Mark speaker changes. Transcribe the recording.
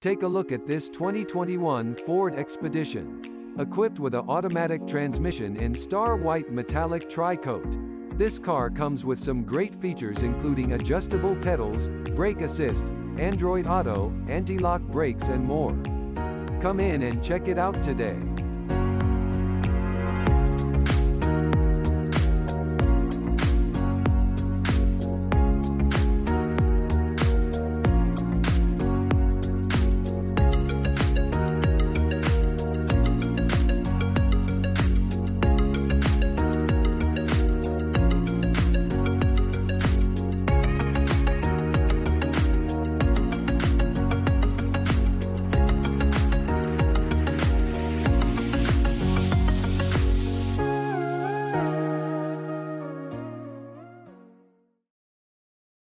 Speaker 1: Take a look at this 2021 Ford Expedition. Equipped with an automatic transmission in star white metallic tri-coat. This car comes with some great features including adjustable pedals, brake assist, Android Auto, anti-lock brakes and more. Come in and check it out today.